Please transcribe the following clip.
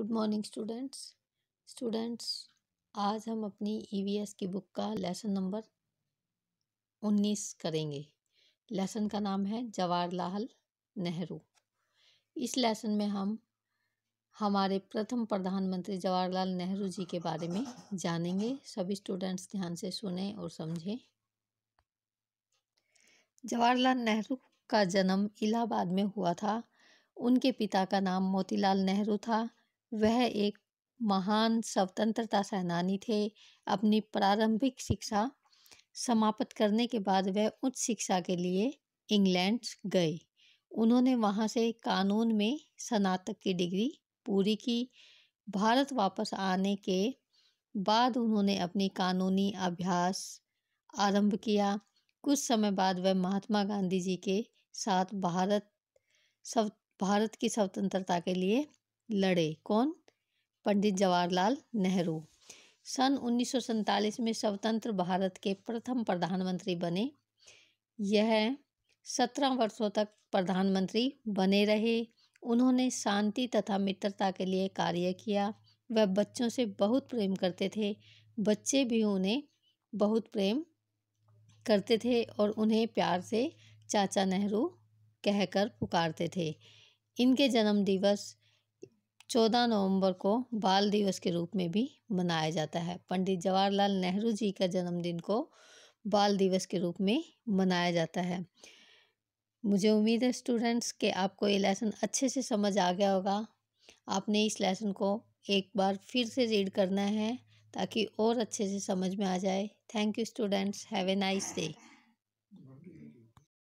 Good morning students students आज हम अपनी ईवीएस की बुक का लेसन नंबर उन्नीस करेंगे। लेसन का नाम है जवाहरलाल नेहरू। इस लेसन में हम हमारे प्रथम प्रधानमंत्री जवाहरलाल नेहरू जी के बारे में जानेंगे। सभी स्टूडेंट्स ध्यान से सुने और समझें। जवाहरलाल नेहरू का जन्म इलाहाबाद में हुआ था। उनके पिता का नाम मोतीलाल नेहरू था। वह एक महान स्वतंत्रता सेनानी थे। अपनी प्रारंभिक शिक्षा समाप्त करने के बाद वह उच्च शिक्षा के लिए इंग्लैंड गए। उन्होंने वहाँ से कानून में स्नातक की डिग्री पूरी की। भारत वापस आने के बाद उन्होंने अपनी कानूनी अभ्यास आरंभ किया। कुछ समय बाद वह महात्मा गांधी जी के साथ भारत सब भारत की स्वतंत्रता के लिए लड़े। कौन? पंडित जवाहरलाल नेहरू। सन उन्नीस सौ सैंतालीस में स्वतंत्र भारत के प्रथम प्रधानमंत्री बने। यह सत्रह वर्षों तक प्रधानमंत्री बने रहे। उन्होंने शांति तथा मित्रता के लिए कार्य किया। वह बच्चों से बहुत प्रेम करते थे। बच्चे भी उन्हें बहुत प्रेम करते थे और उन्हें प्यार से चाचा नेहरू कहकर पुकारते थे। इनके जन्म दिवस चौदह नवंबर को बाल दिवस के रूप में भी मनाया जाता है। पंडित जवाहरलाल नेहरू जी का जन्मदिन को बाल दिवस के रूप में मनाया जाता है। मुझे उम्मीद है स्टूडेंट्स कि आपको ये लेसन अच्छे से समझ आ गया होगा। आपने इस लेसन को एक बार फिर से रीड करना है ताकि और अच्छे से समझ में आ जाए। Thank you students have a nice day